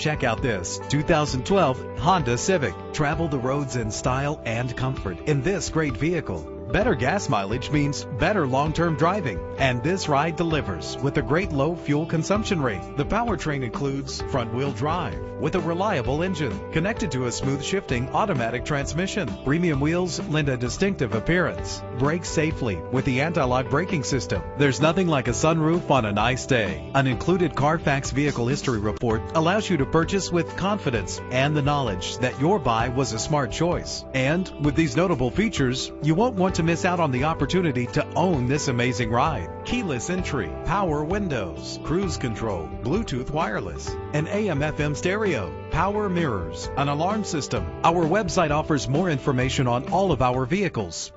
Check out this 2012 Honda Civic. Travel the roads in style and comfort in this great vehicle. Better gas mileage means better long-term driving, and this ride delivers with a great low fuel consumption rate. The powertrain includes front-wheel drive with a reliable engine connected to a smooth shifting automatic transmission. Premium wheels lend a distinctive appearance. Brake safely with the anti-lock braking system. There's nothing like a sunroof on a nice day. An included Carfax vehicle history report allows you to purchase with confidence and the knowledge that your buy was a smart choice. And with these notable features, you won't want to miss out on the opportunity to own this amazing ride. Keyless entry, power windows, cruise control, Bluetooth wireless, an AM FM stereo, power mirrors, an alarm system. Our website offers more information on all of our vehicles.